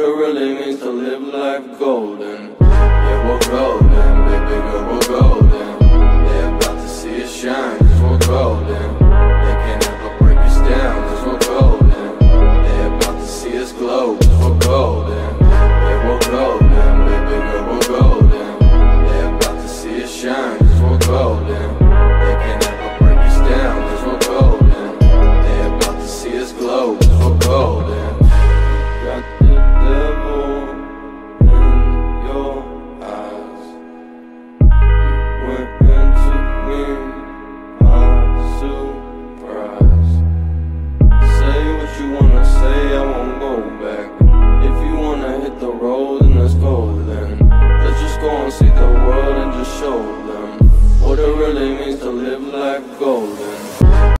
it really means to live life golden. Yeah, we're golden, baby girl, we're golden. They're about to see us shine, cause we're golden. They can't ever break us down, cause we're golden. They're about to see us glow, cause we're golden. Yeah, we're golden, baby girl, we're golden. They're about to see us shine, cause we're golden. you wanna say, I won't go back. If you wanna hit the road, then let's go then. Let's just go and see the world and just show them what it really means to live life golden.